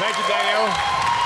Thank you, Danielle.